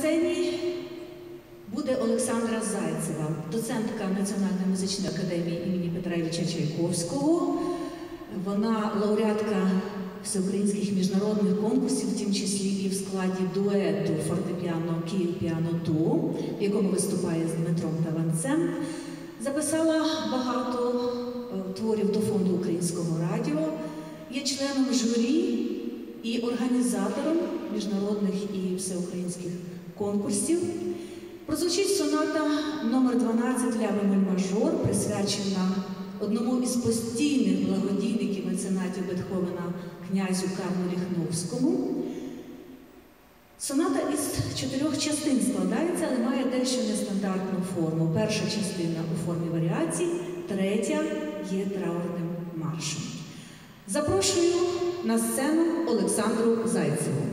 сцені буде Олександра Зайцева, доцентка Національної музичної академії імені Петра Ілліча Чайковського. Вона лауреатка всеукраїнських міжнародних конкурсів, в тім числі і в складі дуету фортепіано Київ Піано Ту, в якому виступає з Дмитром Таванцем. Записала багато е, творів до фонду українського радіо, є членом журі і організатором міжнародних і всеукраїнських конкурсів. Прозвучить соната номер 12 ля бемоль мажор, присвячена одному із постійних благодійників меценатів Бетховена князю Карлу Ліхновському. Соната із чотирьох частин складається, але має дещо нестандартну форму. Перша частина у формі варіацій, третя є траурним маршем. Запрошую на сцену Олександру Зайцеву.